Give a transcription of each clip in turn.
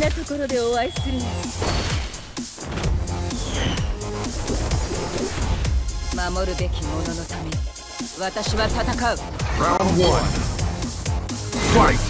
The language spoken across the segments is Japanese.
なところでお会いする守るべき者のために私は戦う Round Fight!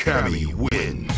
Cammy wins.